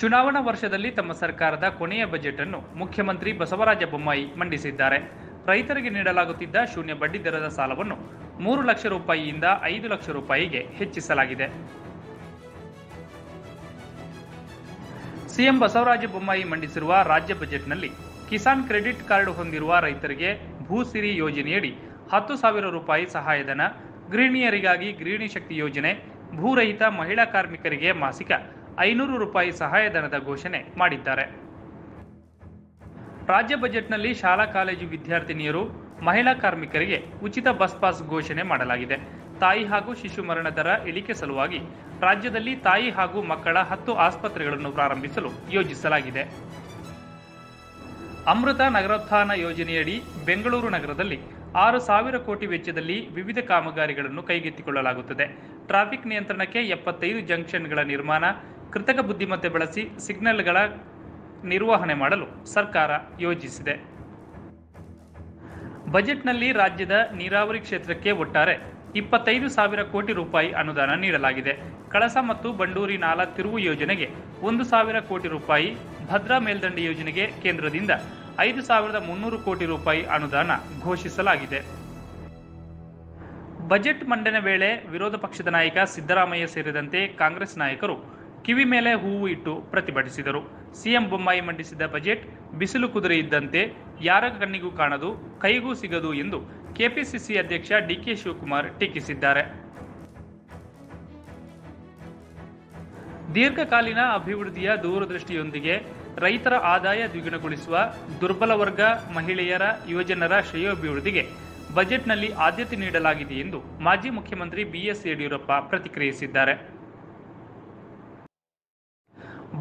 ಚುನಾವಣಾ ವರ್ಷದಲ್ಲಿ ತಮ್ಮ ಸರ್ಕಾರದ ಕೊನೆಯ ಬಜೆಟ್ ಅನ್ನು ಮುಖ್ಯಮಂತ್ರಿ ಬಸವರಾಜ ಬೊಮ್ಮಾಯಿ ಮಂಡಿಸಿದ್ದಾರೆ. ರೈತರಿಗೆ ನೀಡಲಾಗುತ್ತಿದ್ದ ಶೂನ್ಯ ಬಡ್ಡಿ ದರದ ಸಾಲವನ್ನು ಮೂರು ಲಕ್ಷ ರೂಪಾಯಿಯಿಂದ ಐದು ಲಕ್ಷ ರೂಪಾಯಿಗೆ ಹೆಚ್ಚಿಸಲಾಗಿದೆ. ಸಿಎಂ ಬಸವರಾಜ ಬೊಮ್ಮಾಯಿ ಮಂಡಿಸಿರುವ ರಾಜ್ಯ ಬಜೆಟ್ನಲ್ಲಿ ಕಿಸಾನ್ ಕ್ರೆಡಿಟ್ ಕಾರ್ಡ್ ಹೊಂದಿರುವ ರೈತರಿಗೆ ಭೂಸಿರಿ ಯೋಜನೆಯಡಿ ಹತ್ತು ಸಾವಿರ ರೂಪಾಯಿ ಸಹಾಯಧನ, ಗೃಹಿಣಿಯರಿಗಾಗಿ ಗೃಹಿಣಿ ಶಕ್ತಿ ಯೋಜನೆ ಭೂರಹಿತ ಮಹಿಳಾ ಕಾರ್ಮಿಕರಿಗೆ ಮಾಸಿಕ ಐನೂರು ರೂಪಾಯಿ ಸಹಾಯಧನದ ಘೋಷಣೆ ಮಾಡಿದ್ದಾರೆ. ರಾಜ್ಯ ಬಜೆಟ್ನಲ್ಲಿ ಶಾಲಾ ಕಾಲೇಜು ವಿದ್ಯಾರ್ಥಿನಿಯರು, ಮಹಿಳಾ ಕಾರ್ಮಿಕರಿಗೆ ಉಚಿತ ಬಸ್ ಪಾಸ್ ಘೋಷಣೆ ಮಾಡಲಾಗಿದೆ. ತಾಯಿ ಹಾಗೂ ಶಿಶು ಮರಣ ದರ ಇಳಿಕೆ ಸಲುವಾಗಿ ರಾಜ್ಯದಲ್ಲಿ ತಾಯಿ ಹಾಗೂ ಮಕ್ಕಳ ಹತ್ತು ಆಸ್ಪತ್ರೆಗಳನ್ನು ಪ್ರಾರಂಭಿಸಲು ಯೋಜಿಸಲಾಗಿದೆ. ಅಮೃತ ನಗರೋತ್ಥಾನ ಯೋಜನೆಯಡಿ ಬೆಂಗಳೂರು ನಗರದಲ್ಲಿ ಆರು ಸಾವಿರ ಕೋಟಿ ವೆಚ್ಚದಲ್ಲಿ ವಿವಿಧ ಕಾಮಗಾರಿಗಳನ್ನು ಕೈಗೆತ್ತಿಕೊಳ್ಳಲಾಗುತ್ತದೆ. ಟ್ರಾಫಿಕ್ ನಿಯಂತ್ರಣಕ್ಕೆ ಎಪ್ಪತ್ತೈದು ಜಂಕ್ಷನ್ಗಳ ನಿರ್ಮಾಣ ಕೃತಕ ಬುದ್ಧಿಮತ್ತೆ ಬಳಸಿ ಸಿಗ್ನಲ್ಗಳ ನಿರ್ವಹಣೆ ಮಾಡಲು ಸರ್ಕಾರ ಯೋಜಿಸಿದೆ. ಬಜೆಟ್ನಲ್ಲಿ ರಾಜ್ಯದ ನೀರಾವರಿ ಕ್ಷೇತ್ರಕ್ಕೆ ಒಟ್ಟಾರೆ ಇಪ್ಪತ್ತೈದು ಸಾವಿರ ಕೋಟಿ ರೂಪಾಯಿ ಅನುದಾನ ನೀಡಲಾಗಿದೆ. ಕಳಸ ಮತ್ತು ಬಂಡೂರಿ ನಾಲಾ ತಿರುವು ಯೋಜನೆಗೆ ಒಂದು ಸಾವಿರ ಕೋಟಿ ರೂಪಾಯಿ, ಭದ್ರಾ ಮೇಲ್ದಂಡೆ ಯೋಜನೆಗೆ ಕೇಂದ್ರದಿಂದ ಐದು ಸಾವಿರದ ಮುನ್ನೂರು ಕೋಟಿ ರೂಪಾಯಿ ಅನುದಾನ ಘೋಷಿಸಲಾಗಿದೆ. ಬಜೆಟ್ ಮಂಡನೆ ವೇಳೆ ವಿರೋಧ ಪಕ್ಷದ ನಾಯಕ ಸಿದ್ದರಾಮಯ್ಯ ಸೇರಿದಂತೆ ಕಾಂಗ್ರೆಸ್ ನಾಯಕರು ಕಿವಿ ಮೇಲೆ ಹೂವು ಇಟ್ಟು ಪ್ರತಿಭಟಿಸಿದರು. ಸಿಎಂ ಬೊಮ್ಮಾಯಿ ಮಂಡಿಸಿದ ಬಜೆಟ್ ಬಿಸಿಲು ಕುದುರೆ ಇದ್ದಂತೆ ಯಾರ ಕಣ್ಣಿಗೂ ಕಾಣದು, ಕೈಗೂ ಸಿಗದು ಎಂದು ಕೆಪಿಸಿಸಿ ಅಧ್ಯಕ್ಷ ಡಿಕೆ ಶಿವಕುಮಾರ್ ಟೀಕಿಸಿದ್ದಾರೆ. ದೀರ್ಘಕಾಲೀನ ಅಭಿವೃದ್ಧಿಯ ದೂರದೃಷ್ಟಿಯೊಂದಿಗೆ ರೈತರ ಆದಾಯ ದ್ವಿಗುಣಗೊಳಿಸುವ ದುರ್ಬಲ ವರ್ಗ ಮಹಿಳೆಯರ, ಯುವಜನರ ಶ್ರೇಯೋಭಿವೃದ್ಧಿಗೆ ಬಜೆಟ್ನಲ್ಲಿ ಆದ್ಯತೆ ನೀಡಲಾಗಿದೆ ಎಂದು ಮಾಜಿ ಮುಖ್ಯಮಂತ್ರಿ ಬಿಎಸ್ ಯಡಿಯೂರಪ್ಪ ಪ್ರತಿಕ್ರಿಯಿಸಿದ್ದಾರೆ.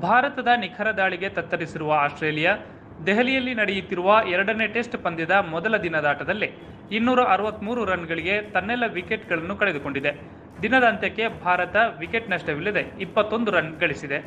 ಭಾರತದ ನಿಖರ ದಾಳಿಗೆ ತತ್ತರಿಸಿರುವ ಆಸ್ಟ್ರೇಲಿಯಾ, ದೆಹಲಿಯಲ್ಲಿ ನಡೆಯುತ್ತಿರುವ ಎರಡನೇ ಟೆಸ್ಟ್ ಪಂದ್ಯದ ಮೊದಲ ದಿನದಾಟದಲ್ಲಿ ಇನ್ನೂರ ಅರವತ್ಮೂರು ರನ್ಗಳಿಗೆ ತನ್ನೆಲ್ಲ ವಿಕೆಟ್ಗಳನ್ನು ಕಳೆದುಕೊಂಡಿದೆ. ದಿನದ ಅಂತ್ಯಕ್ಕೆ ಭಾರತ ವಿಕೆಟ್ ನಷ್ಟವಿಲ್ಲದೆ ಇಪ್ಪತ್ತೊಂದು ರನ್ ಗಳಿಸಿದೆ.